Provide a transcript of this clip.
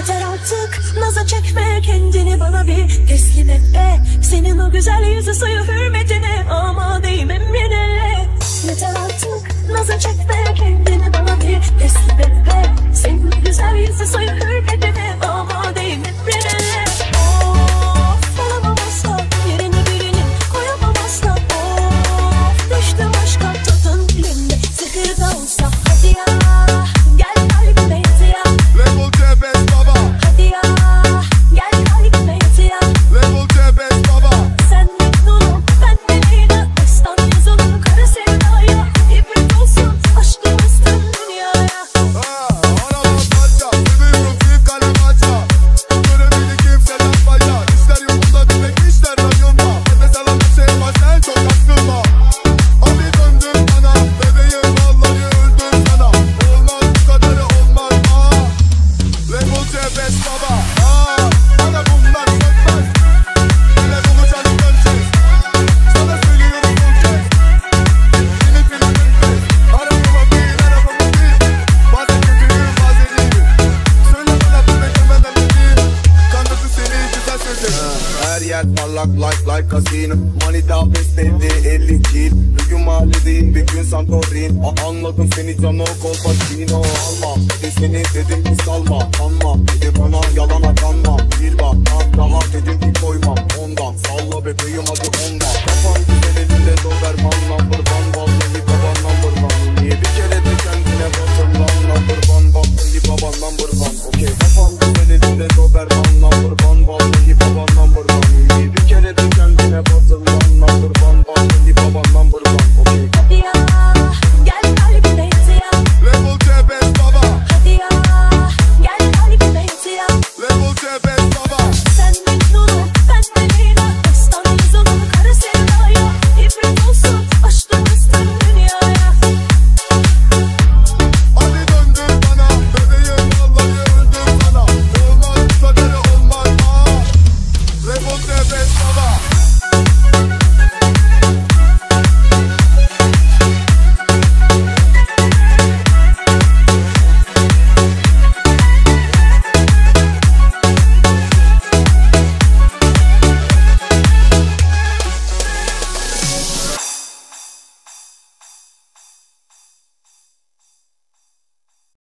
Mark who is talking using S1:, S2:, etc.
S1: Yeter artık naza çekme kendini bana bir. Teslim et be Senin o güzel yüzü suyu hürmetine ama deyim emrine. Yeter artık naza çekme kendini bana bir. Teslim et be Senin o güzel yüzü suyu hürmetine
S2: Hayat parlak life like casino. Money Manita besledi 50 kil Bir gün mahalledeyim bir gün Santorin. A anladım seni cano kolpacino Alma dedi seni dedim ki salma. Anma dedi bana yalana kanma Bir bak daha dedim ki koymam. Ondan salla bebeğim hadi ondan. Kafan güzel elinde dover man number one. Vallahi baban number one. Niye bir kere de kendine basın lan number one? Vallahi baban number one. Okey kafan güzel elinde dover man number one. Vallahi